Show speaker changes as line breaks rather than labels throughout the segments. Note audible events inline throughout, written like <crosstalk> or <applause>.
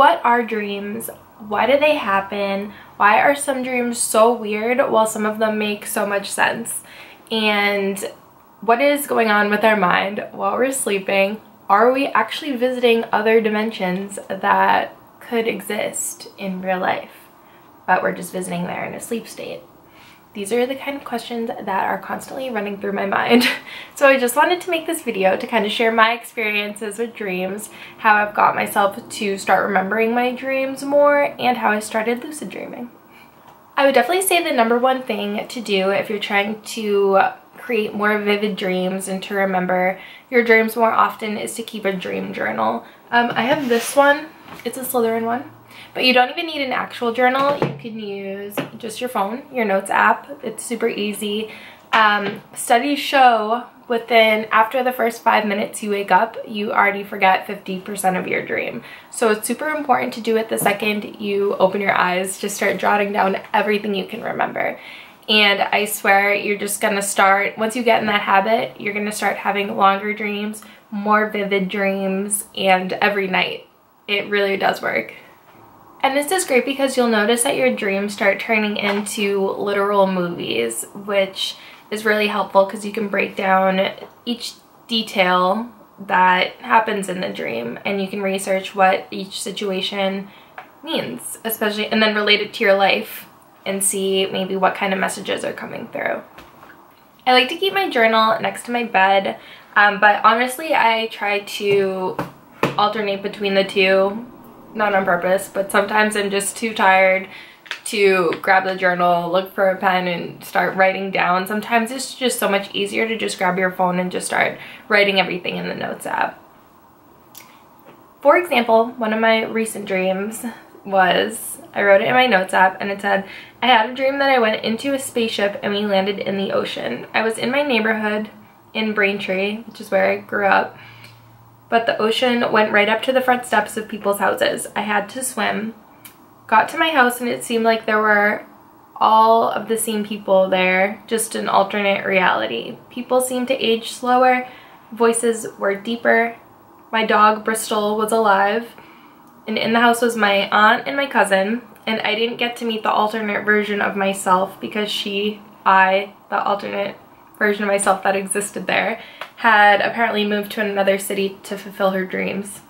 what are dreams? Why do they happen? Why are some dreams so weird while some of them make so much sense? And what is going on with our mind while we're sleeping? Are we actually visiting other dimensions that could exist in real life, but we're just visiting there in a sleep state? These are the kind of questions that are constantly running through my mind. <laughs> so I just wanted to make this video to kind of share my experiences with dreams, how I've got myself to start remembering my dreams more, and how I started lucid dreaming. I would definitely say the number one thing to do if you're trying to create more vivid dreams and to remember your dreams more often is to keep a dream journal. Um, I have this one. It's a Slytherin one. But you don't even need an actual journal. You can use just your phone, your notes app. It's super easy. Um, studies show within, after the first five minutes you wake up, you already forget 50% of your dream. So it's super important to do it the second you open your eyes. Just start jotting down everything you can remember. And I swear you're just gonna start, once you get in that habit, you're gonna start having longer dreams, more vivid dreams, and every night. It really does work. And this is great because you'll notice that your dreams start turning into literal movies, which is really helpful because you can break down each detail that happens in the dream and you can research what each situation means, especially, and then relate it to your life and see maybe what kind of messages are coming through. I like to keep my journal next to my bed, um, but honestly, I try to alternate between the two not on purpose, but sometimes I'm just too tired to grab the journal, look for a pen and start writing down. Sometimes it's just so much easier to just grab your phone and just start writing everything in the notes app. For example, one of my recent dreams was, I wrote it in my notes app and it said, I had a dream that I went into a spaceship and we landed in the ocean. I was in my neighborhood in Braintree, which is where I grew up but the ocean went right up to the front steps of people's houses. I had to swim. Got to my house and it seemed like there were all of the same people there, just an alternate reality. People seemed to age slower, voices were deeper. My dog, Bristol, was alive. And in the house was my aunt and my cousin. And I didn't get to meet the alternate version of myself because she, I, the alternate version of myself that existed there, had apparently moved to another city to fulfill her dreams.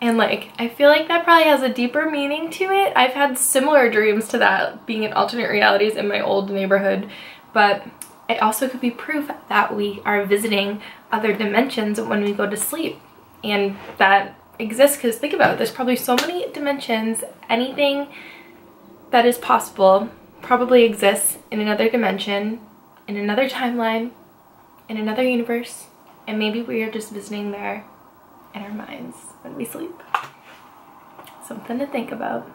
And like, I feel like that probably has a deeper meaning to it. I've had similar dreams to that, being in alternate realities in my old neighborhood, but it also could be proof that we are visiting other dimensions when we go to sleep. And that exists because think about it, there's probably so many dimensions, anything that is possible probably exists in another dimension, in another timeline, in another universe and maybe we are just visiting there in our minds when we sleep. Something to think about.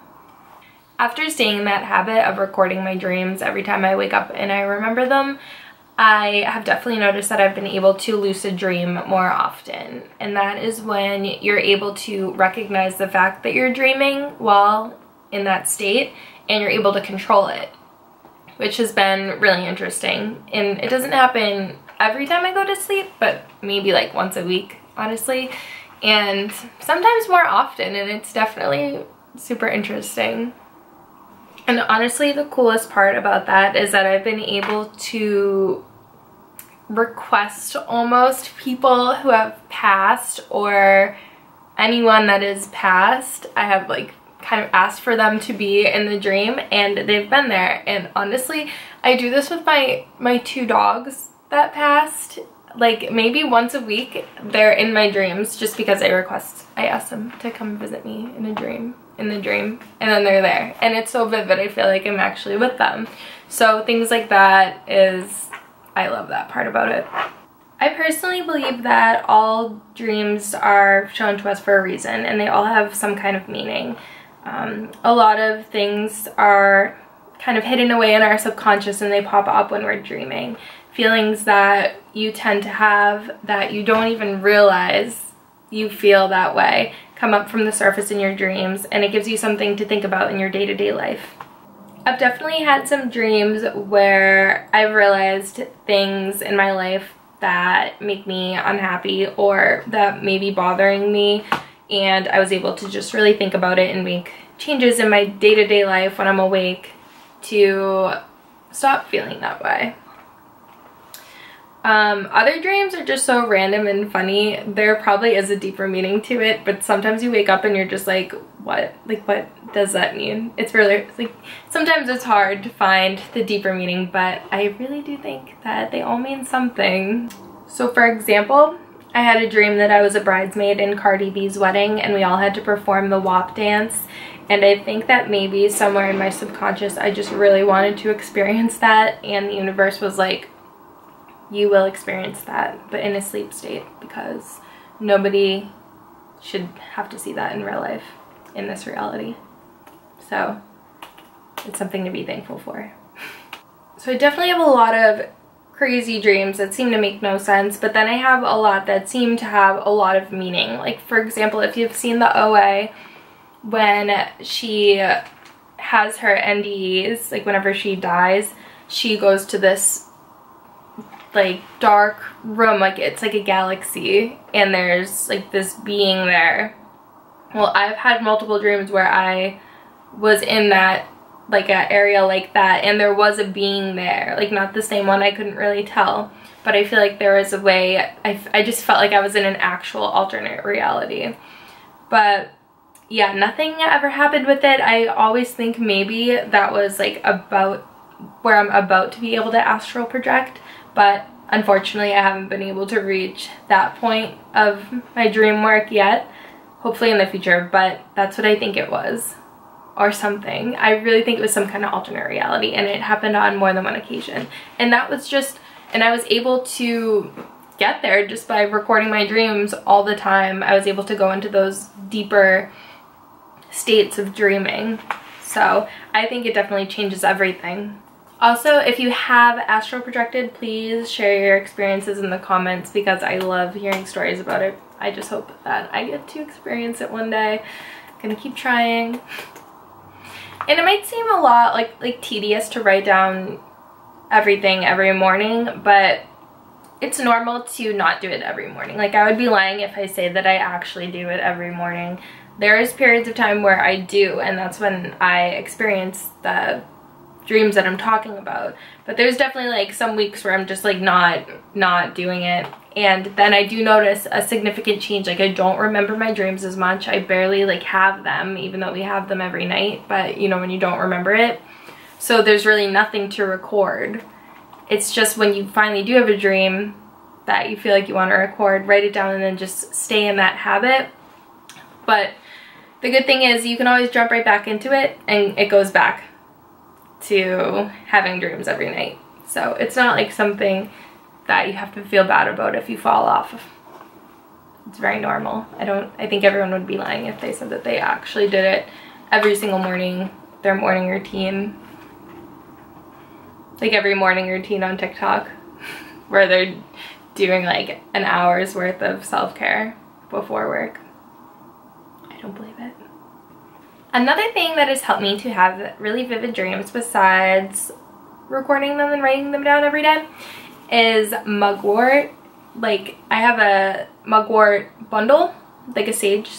After in that habit of recording my dreams every time I wake up and I remember them, I have definitely noticed that I've been able to lucid dream more often. And that is when you're able to recognize the fact that you're dreaming while in that state and you're able to control it, which has been really interesting. And it doesn't happen every time I go to sleep, but maybe like once a week, honestly. And sometimes more often, and it's definitely super interesting. And honestly, the coolest part about that is that I've been able to request almost people who have passed or anyone that is passed. I have like kind of asked for them to be in the dream and they've been there. And honestly, I do this with my, my two dogs that passed, like maybe once a week, they're in my dreams just because I request, I ask them to come visit me in a dream, in the dream, and then they're there. And it's so vivid, I feel like I'm actually with them. So things like that is, I love that part about it. I personally believe that all dreams are shown to us for a reason and they all have some kind of meaning. Um, a lot of things are kind of hidden away in our subconscious and they pop up when we're dreaming feelings that you tend to have that you don't even realize you feel that way come up from the surface in your dreams and it gives you something to think about in your day-to-day -day life. I've definitely had some dreams where I've realized things in my life that make me unhappy or that may be bothering me and I was able to just really think about it and make changes in my day-to-day -day life when I'm awake to stop feeling that way. Um, other dreams are just so random and funny. There probably is a deeper meaning to it, but sometimes you wake up and you're just like, what? Like, what does that mean? It's really, it's like, sometimes it's hard to find the deeper meaning, but I really do think that they all mean something. So for example, I had a dream that I was a bridesmaid in Cardi B's wedding and we all had to perform the WAP dance. And I think that maybe somewhere in my subconscious, I just really wanted to experience that. And the universe was like, you will experience that, but in a sleep state because nobody should have to see that in real life, in this reality. So it's something to be thankful for. <laughs> So I definitely have a lot of crazy dreams that seem to make no sense, but then I have a lot that seem to have a lot of meaning. Like for example, if you've seen the OA, when she has her NDEs, like whenever she dies, she goes to this like dark room like it's like a galaxy and there's like this being there well I've had multiple dreams where I was in that like an area like that and there was a being there. Like not the same one I couldn't really tell. But I feel like there was a way I, I just felt like I was in an actual alternate reality. But yeah nothing ever happened with it. I always think maybe that was like about where I'm about to be able to astral project. But unfortunately I haven't been able to reach that point of my dream work yet. Hopefully in the future but that's what I think it was or something I really think it was some kind of alternate reality and it happened on more than one occasion and that was just and I was able to get there just by recording my dreams all the time I was able to go into those deeper states of dreaming so I think it definitely changes everything also, if you have astral projected, please share your experiences in the comments because I love hearing stories about it. I just hope that I get to experience it one day. I'm gonna keep trying. <laughs> And it might seem a lot like, like tedious to write down everything every morning, but it's normal to not do it every morning. Like I would be lying if I say that I actually do it every morning. There is periods of time where I do and that's when I experience the dreams that I'm talking about. But there's definitely like some weeks where I'm just like not not doing it. And then I do notice a significant change. Like I don't remember my dreams as much. I barely like have them even though we have them every night. But you know when you don't remember it. So there's really nothing to record. It's just when you finally do have a dream that you feel like you want to record, write it down and then just stay in that habit. But the good thing is you can always jump right back into it and it goes back to having dreams every night. So it's not like something that you have to feel bad about if you fall off. It's very normal. I don't, I think everyone would be lying if they said that they actually did it every single morning, their morning routine. Like every morning routine on TikTok <laughs> where they're doing like an hour's worth of self-care before work. I don't believe it. Another thing that has helped me to have really vivid dreams besides recording them and writing them down every day is mugwort. Like I have a mugwort bundle, like a sage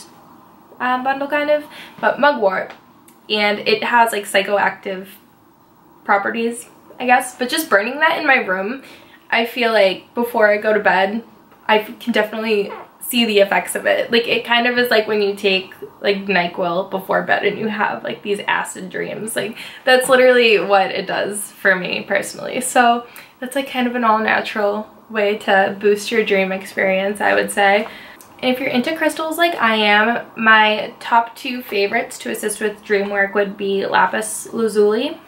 um, bundle kind of, but mugwort. And it has like psychoactive properties, I guess. But just burning that in my room, I feel like before I go to bed, I can definitely see the effects of it. Like it kind of is like when you take like NyQuil before bed and you have like these acid dreams. Like that's literally what it does for me personally. So that's like kind of an all natural way to boost your dream experience, I would say. And if you're into crystals like I am, my top two favorites to assist with dream work would be lapis lazuli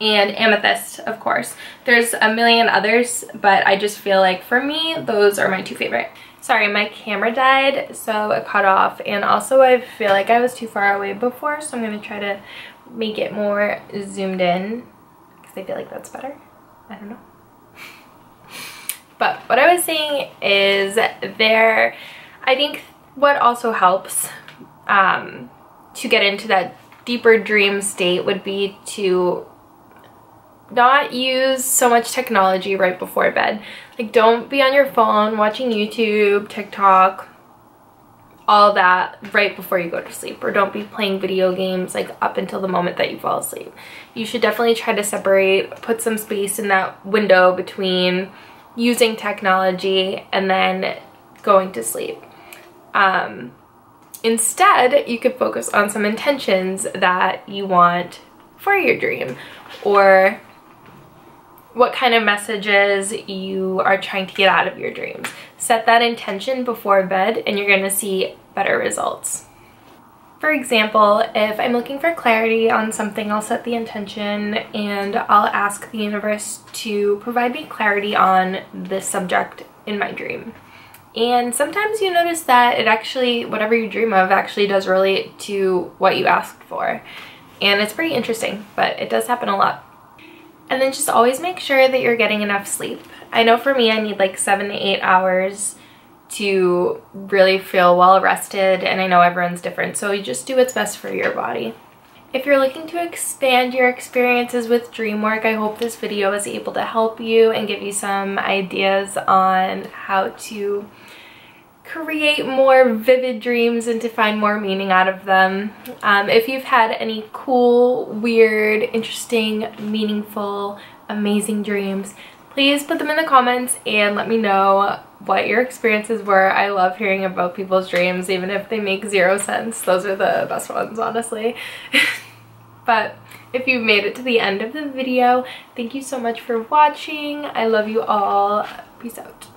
and amethyst, of course. There's a million others, but I just feel like for me, those are my two favorite. Sorry, my camera died, so it cut off. And also I feel like I was too far away before, so I'm going to try to make it more zoomed in because I feel like that's better. I don't know. <laughs> But what I was saying is there, I think what also helps um, to get into that deeper dream state would be to not use so much technology right before bed. Like don't be on your phone watching YouTube, TikTok, all that right before you go to sleep or don't be playing video games like up until the moment that you fall asleep. You should definitely try to separate, put some space in that window between using technology and then going to sleep. Um, instead, you could focus on some intentions that you want for your dream or what kind of messages you are trying to get out of your dreams. Set that intention before bed and you're gonna see better results. For example, if I'm looking for clarity on something, I'll set the intention and I'll ask the universe to provide me clarity on this subject in my dream. And sometimes you notice that it actually, whatever you dream of, actually does relate to what you asked for. And it's pretty interesting, but it does happen a lot. And then just always make sure that you're getting enough sleep. I know for me, I need like seven to eight hours to really feel well rested and I know everyone's different so you just do what's best for your body. If you're looking to expand your experiences with dream work, I hope this video is able to help you and give you some ideas on how to create more vivid dreams and to find more meaning out of them. Um, if you've had any cool, weird, interesting, meaningful, amazing dreams, please put them in the comments and let me know what your experiences were. I love hearing about people's dreams, even if they make zero sense. Those are the best ones, honestly. <laughs> but if you made it to the end of the video, thank you so much for watching. I love you all. Peace out.